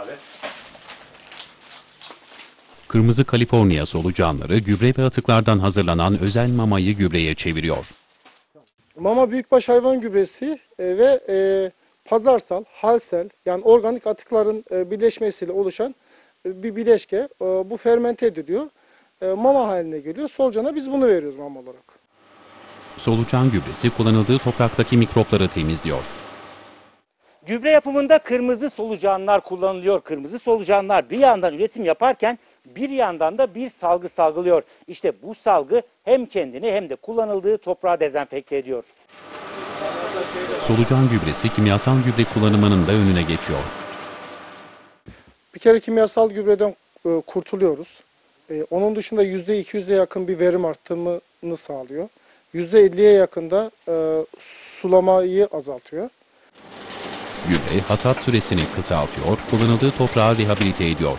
abi. Kırmızı Kaliforniya solucanları gübre ve atıklardan hazırlanan özel mamayı gübreye çeviriyor. Mama büyükbaş hayvan gübresi e, ve e, pazarsal, halsel yani organik atıkların e, birleşmesiyle oluşan bir bileşke. Bu fermente ediliyor. Mama haline geliyor. Solucana biz bunu veriyoruz mama olarak. Solucan gübresi kullanıldığı topraktaki mikropları temizliyor. Gübre yapımında kırmızı solucanlar kullanılıyor. Kırmızı solucanlar bir yandan üretim yaparken bir yandan da bir salgı salgılıyor. İşte bu salgı hem kendini hem de kullanıldığı toprağı dezenfekte ediyor. Solucan gübresi kimyasal gübre kullanımının da önüne geçiyor. Bir kere kimyasal gübreden e, kurtuluyoruz. E, onun dışında %200'e yakın bir verim artımını sağlıyor. %50'ye yakın da e, sulamayı azaltıyor. Gübre hasat süresini kısaltıyor, kullanıldığı toprağı rehabilite ediyor.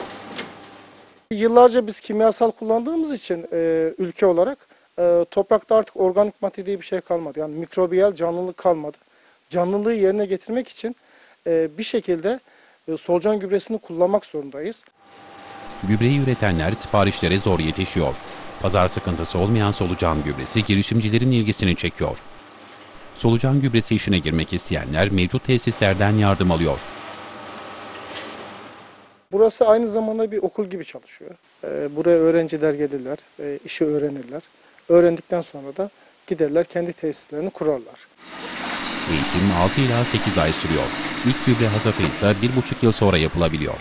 Yıllarca biz kimyasal kullandığımız için e, ülke olarak e, toprakta artık organik madde diye bir şey kalmadı. Yani mikrobiyal canlılık kalmadı. Canlılığı yerine getirmek için e, bir şekilde e, solucan gübresini kullanmak zorundayız. Gübreyi üretenler siparişlere zor yetişiyor. Pazar sıkıntısı olmayan solucan gübresi girişimcilerin ilgisini çekiyor. Solucan gübresi işine girmek isteyenler mevcut tesislerden yardım alıyor. Burası aynı zamanda bir okul gibi çalışıyor. E, buraya öğrenciler gelirler, e, işi öğrenirler. Öğrendikten sonra da giderler kendi tesislerini kurarlar. Eğitim 6 ila 8 ay sürüyor. İlk gübre hasatı ise 1,5 yıl sonra yapılabiliyor.